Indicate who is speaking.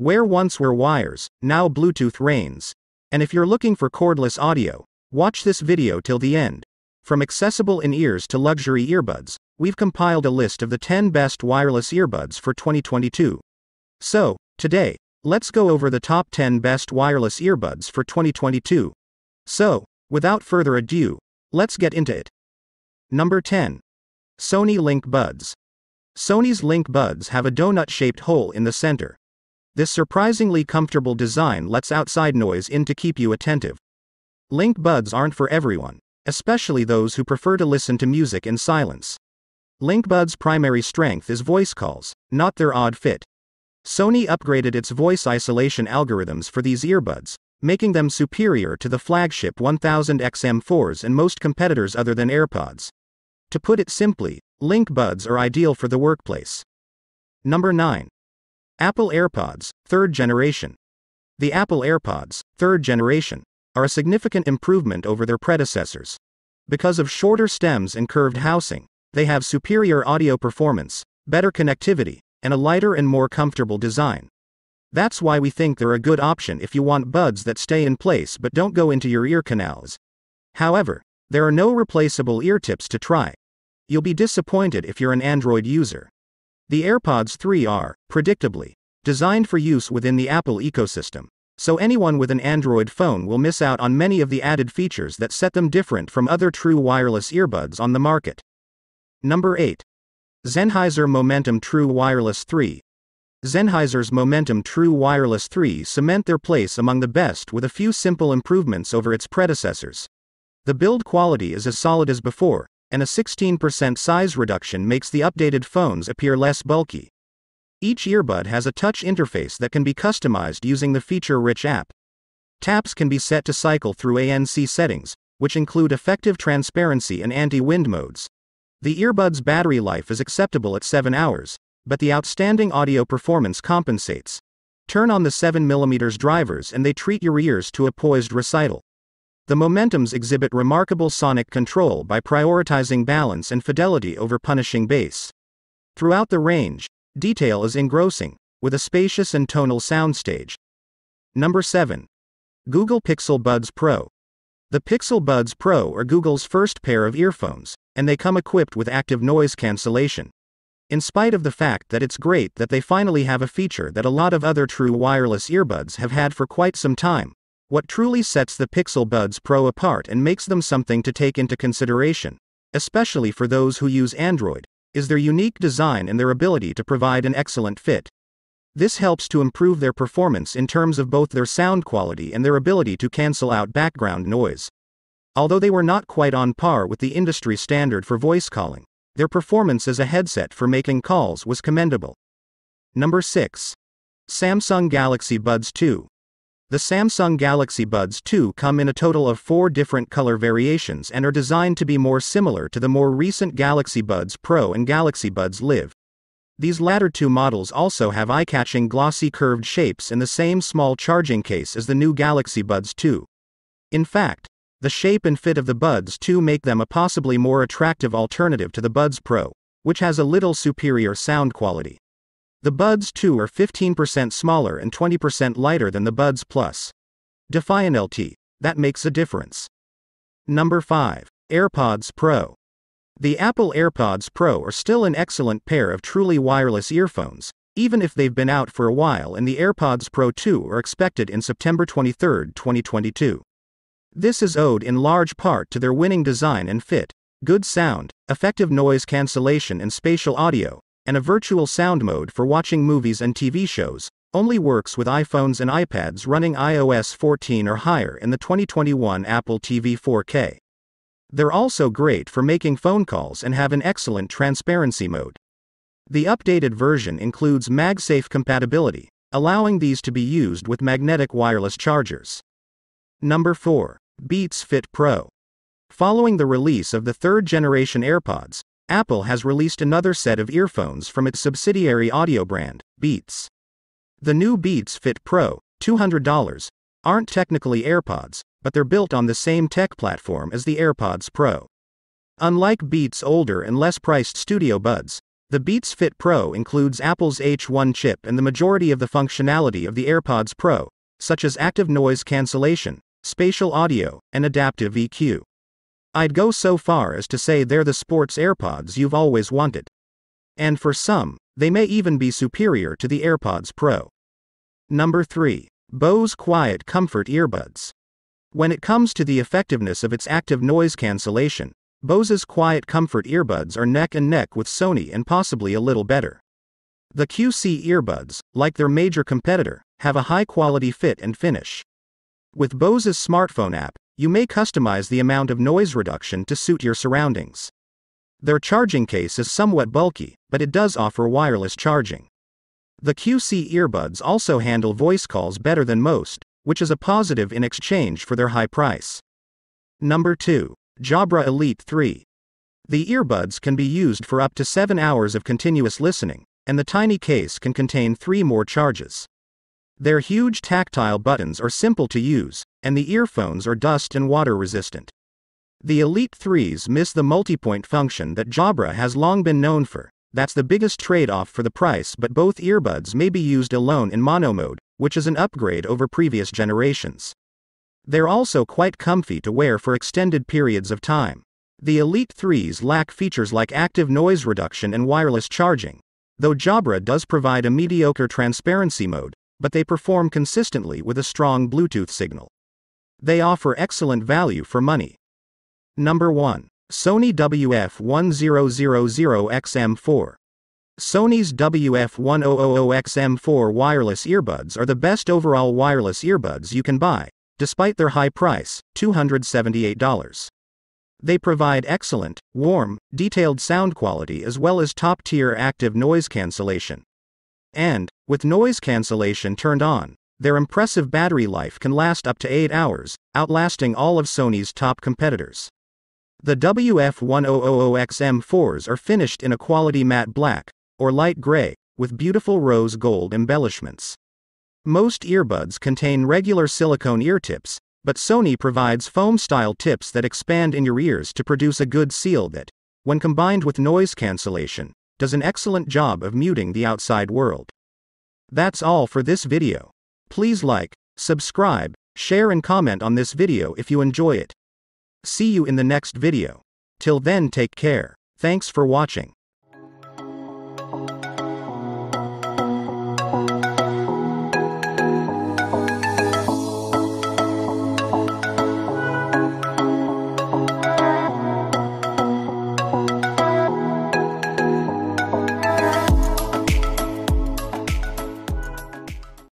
Speaker 1: Where once were wires, now Bluetooth reigns. And if you're looking for cordless audio, watch this video till the end. From accessible in ears to luxury earbuds, we've compiled a list of the 10 best wireless earbuds for 2022. So, today, let's go over the top 10 best wireless earbuds for 2022. So, without further ado, let's get into it. Number 10. Sony Link Buds. Sony's Link Buds have a donut shaped hole in the center. This surprisingly comfortable design lets outside noise in to keep you attentive. Link Buds aren't for everyone, especially those who prefer to listen to music in silence. Link Buds' primary strength is voice calls, not their odd fit. Sony upgraded its voice isolation algorithms for these earbuds, making them superior to the flagship 1000XM4s and most competitors other than AirPods. To put it simply, Link Buds are ideal for the workplace. Number 9. Apple AirPods, 3rd generation. The Apple AirPods, 3rd generation, are a significant improvement over their predecessors. Because of shorter stems and curved housing, they have superior audio performance, better connectivity, and a lighter and more comfortable design. That's why we think they're a good option if you want buds that stay in place but don't go into your ear canals. However, there are no replaceable ear tips to try. You'll be disappointed if you're an Android user. The AirPods 3 are, predictably, designed for use within the Apple ecosystem, so anyone with an Android phone will miss out on many of the added features that set them different from other true wireless earbuds on the market. Number 8. Sennheiser Momentum True Wireless 3. Sennheiser's Momentum True Wireless 3 cement their place among the best with a few simple improvements over its predecessors. The build quality is as solid as before, and a 16% size reduction makes the updated phones appear less bulky. Each earbud has a touch interface that can be customized using the feature rich app. Taps can be set to cycle through ANC settings, which include effective transparency and anti wind modes. The earbud's battery life is acceptable at 7 hours, but the outstanding audio performance compensates. Turn on the 7mm drivers and they treat your ears to a poised recital. The Momentums exhibit remarkable sonic control by prioritizing balance and fidelity over punishing bass. Throughout the range, detail is engrossing, with a spacious and tonal soundstage. Number 7. Google Pixel Buds Pro. The Pixel Buds Pro are Google's first pair of earphones, and they come equipped with active noise cancellation. In spite of the fact that it's great that they finally have a feature that a lot of other true wireless earbuds have had for quite some time, what truly sets the Pixel Buds Pro apart and makes them something to take into consideration, especially for those who use Android, is their unique design and their ability to provide an excellent fit. This helps to improve their performance in terms of both their sound quality and their ability to cancel out background noise. Although they were not quite on par with the industry standard for voice calling, their performance as a headset for making calls was commendable. Number 6. Samsung Galaxy Buds 2. The Samsung Galaxy Buds 2 come in a total of four different color variations and are designed to be more similar to the more recent Galaxy Buds Pro and Galaxy Buds Live. These latter two models also have eye catching glossy curved shapes in the same small charging case as the new Galaxy Buds 2. In fact, the shape and fit of the Buds 2 make them a possibly more attractive alternative to the Buds Pro, which has a little superior sound quality. The Buds 2 are 15% smaller and 20% lighter than the Buds Plus. Define LT, that makes a difference. Number 5. AirPods Pro. The Apple AirPods Pro are still an excellent pair of truly wireless earphones, even if they've been out for a while and the AirPods Pro 2 are expected in September 23, 2022. This is owed in large part to their winning design and fit, good sound, effective noise cancellation and spatial audio, and a virtual sound mode for watching movies and TV shows, only works with iPhones and iPads running iOS 14 or higher in the 2021 Apple TV 4K. They're also great for making phone calls and have an excellent transparency mode. The updated version includes MagSafe compatibility, allowing these to be used with magnetic wireless chargers. Number 4. Beats Fit Pro. Following the release of the third generation AirPods, Apple has released another set of earphones from its subsidiary audio brand, Beats. The new Beats Fit Pro, $200, aren't technically AirPods, but they're built on the same tech platform as the AirPods Pro. Unlike Beats' older and less priced Studio Buds, The Beats Fit Pro includes Apple's H1 chip and the majority of the functionality of the AirPods Pro, such as active noise cancellation, spatial audio, and adaptive EQ. I'd go so far as to say they're the sports AirPods you've always wanted. And for some, they may even be superior to the AirPods Pro. Number 3. Bose Quiet Comfort Earbuds. When it comes to the effectiveness of its active noise cancellation, Bose's Quiet Comfort earbuds are neck and neck with Sony and possibly a little better. The QC earbuds, like their major competitor, have a high quality fit and finish. With Bose's smartphone app, you may customize the amount of noise reduction to suit your surroundings. Their charging case is somewhat bulky, but it does offer wireless charging. The QC earbuds also handle voice calls better than most, which is a positive in exchange for their high price. Number 2. Jabra Elite 3. The earbuds can be used for up to 7 hours of continuous listening, and the tiny case can contain 3 more charges. Their huge tactile buttons are simple to use, and the earphones are dust and water resistant. The Elite 3s miss the multipoint function that Jabra has long been known for. That's the biggest trade off for the price, but both earbuds may be used alone in mono mode, which is an upgrade over previous generations. They're also quite comfy to wear for extended periods of time. The Elite 3s lack features like active noise reduction and wireless charging, though Jabra does provide a mediocre transparency mode, but they perform consistently with a strong Bluetooth signal. They offer excellent value for money. Number 1. Sony WF1000XM4. Sony's WF1000XM4 wireless earbuds are the best overall wireless earbuds you can buy, despite their high price, $278. They provide excellent, warm, detailed sound quality as well as top tier active noise cancellation. And, with noise cancellation turned on, their impressive battery life can last up to 8 hours, outlasting all of Sony's top competitors. The WF1000XM4s are finished in a quality matte black, or light gray, with beautiful rose gold embellishments. Most earbuds contain regular silicone ear tips, but Sony provides foam style tips that expand in your ears to produce a good seal that, when combined with noise cancellation, does an excellent job of muting the outside world. That's all for this video. Please like, subscribe, share and comment on this video if you enjoy it. See you in the next video. Till then take care. Thanks for watching.